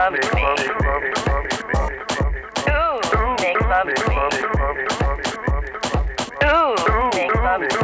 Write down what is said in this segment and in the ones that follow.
love to me. Ooh, make love to me. Ooh, make love to me.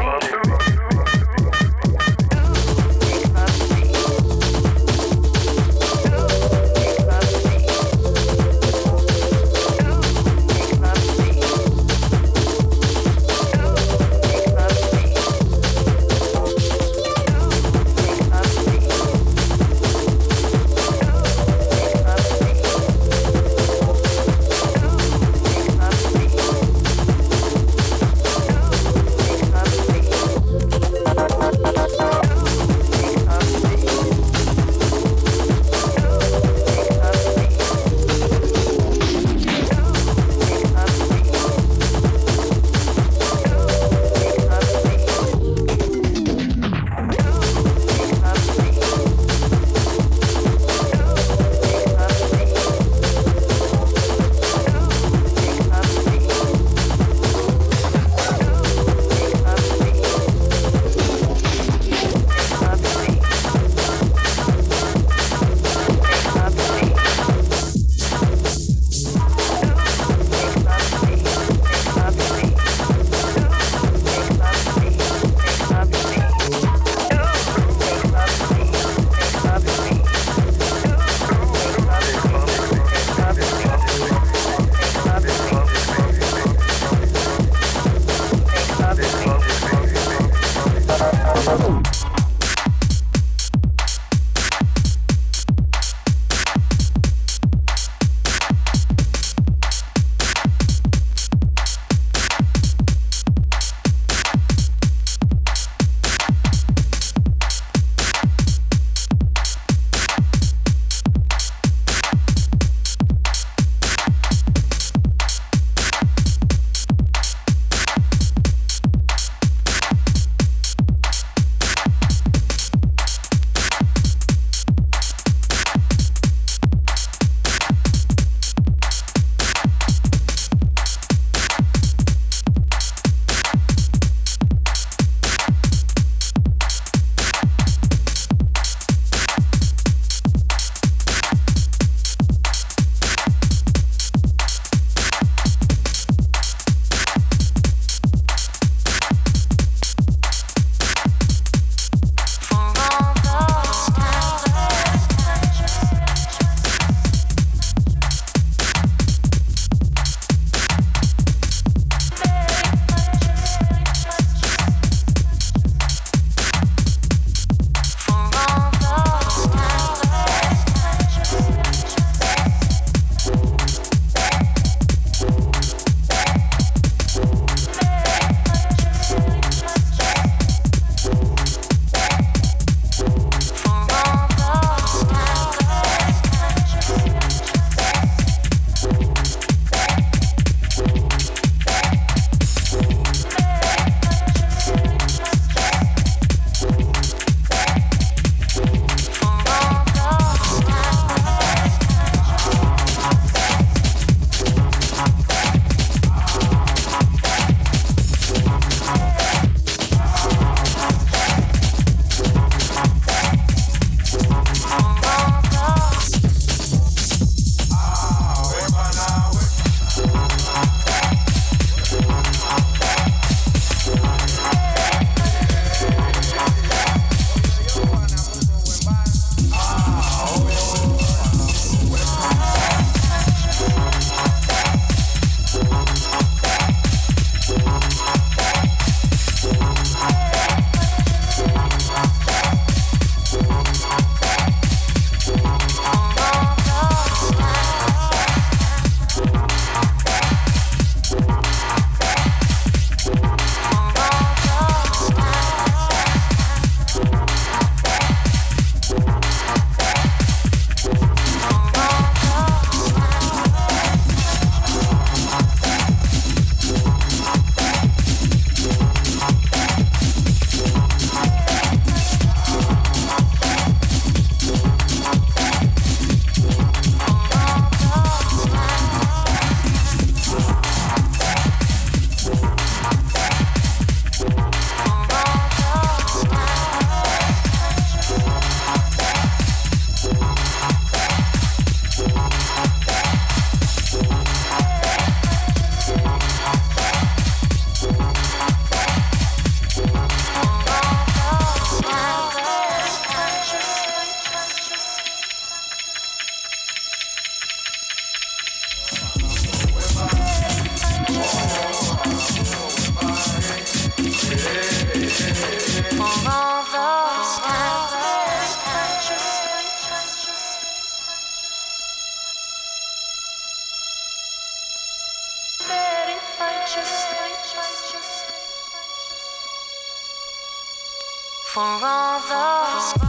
for all those.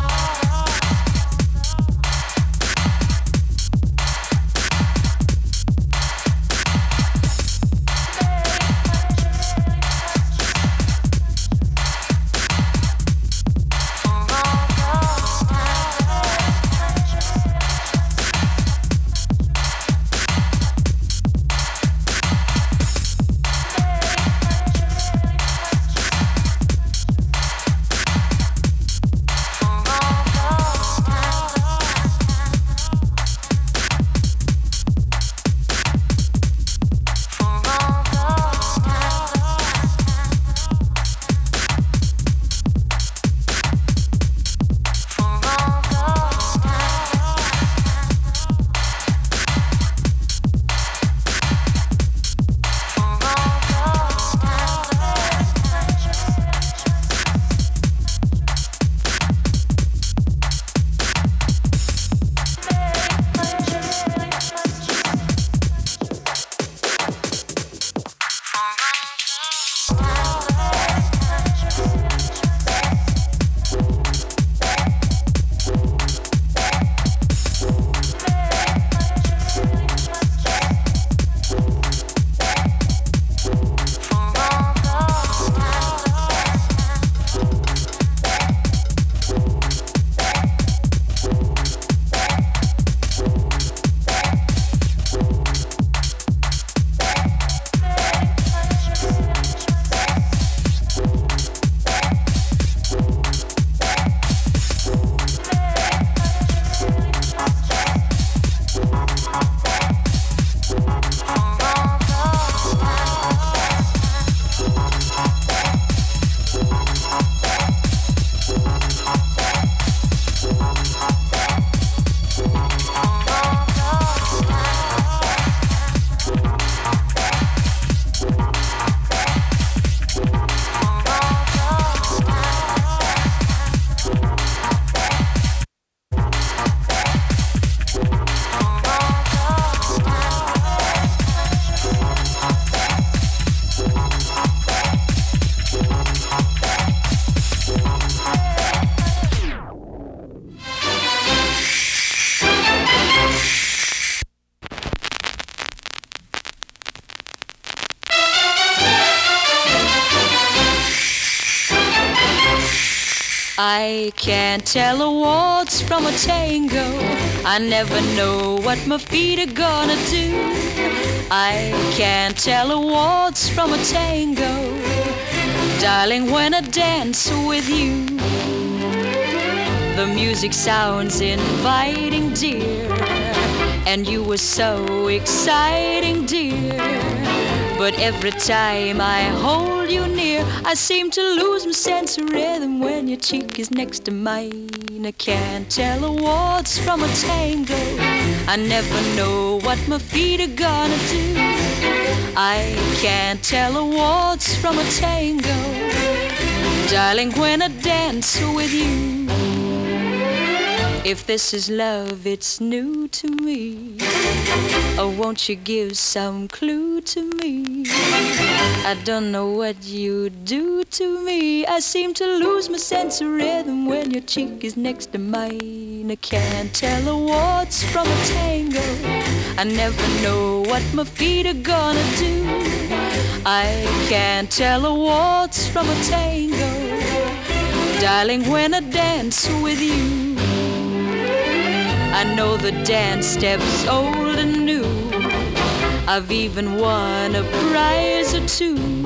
I can't tell a waltz from a tango. I never know what my feet are gonna do. I can't tell a waltz from a tango. Darling, when I dance with you, the music sounds inviting, dear. And you were so exciting, dear. But every time I hold you near, I seem to lose my sense of rhythm when your cheek is next to mine. I can't tell a waltz from a tango. I never know what my feet are gonna do. I can't tell a waltz from a tango. Darling, when I dance with you. If this is love, it's new to me. Oh, won't you give some clue to me? I don't know what you do to me. I seem to lose my sense of rhythm when your cheek is next to mine. I can't tell a waltz from a tango. I never know what my feet are gonna do. I can't tell a waltz from a tango. Darling, when I dance with you. I know the dance steps old and new. I've even won a prize or two.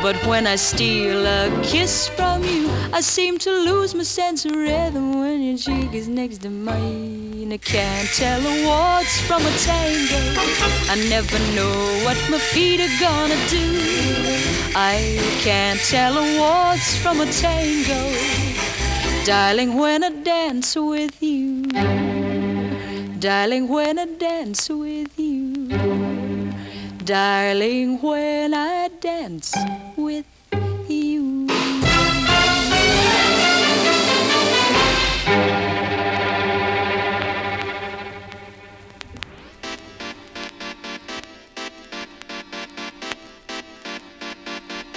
But when I steal a kiss from you, I seem to lose my sense of rhythm when your cheek is next to mine. I can't tell a waltz from a tango. I never know what my feet are gonna do. I can't tell a waltz from a tango. Darling, when I dance with you. Darling, when I dance with you. Darling, when I dance with you.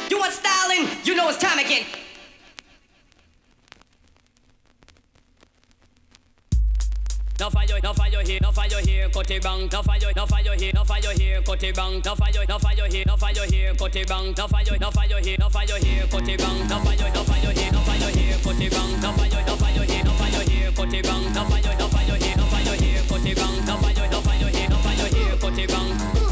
You want styling? You know it's time again. here, no fire here, cut it bang, no fire, no fire here, no fire here, cut it bang, no fire, no fire here, no fire here, cut it bang, no fire, no fire here, no fire here, cut it bang, no fire, no fire here, no fire here, cut it bang, no fire, no fire here, no fire here, cut it bang, no fire, no fire here, no fire here, cut it bang, no fire, no fire here, no fire here, cut it bang.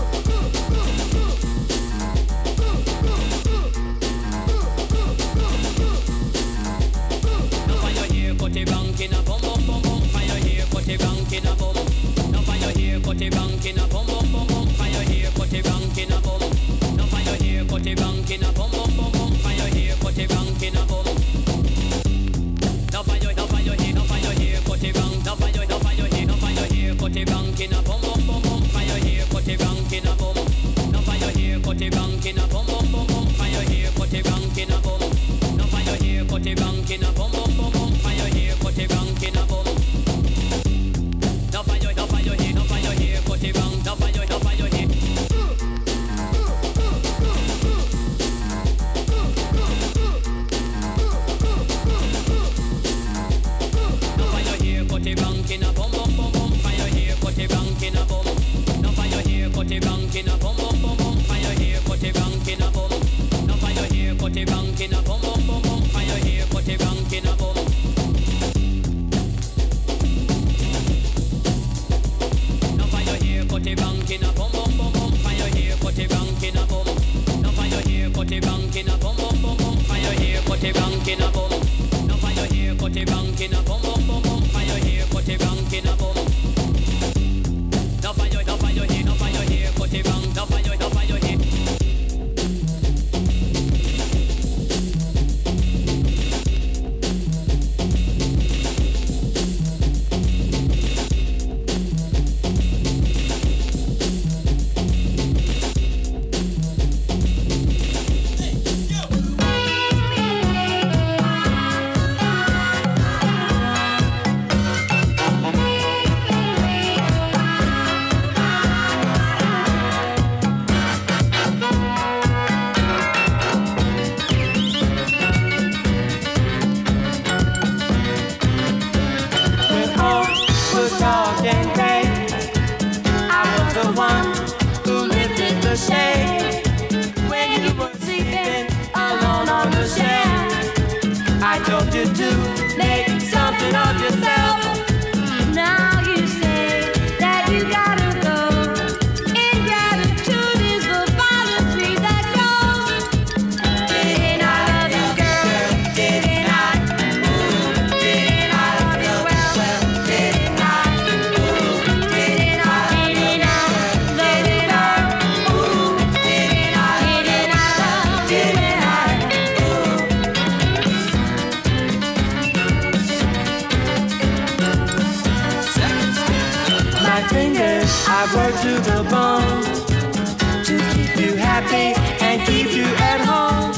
to keep you happy and keep you at home.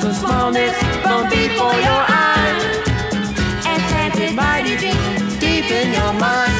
The smallness won't be for your eyes and planted mighty deep, deep in your mind.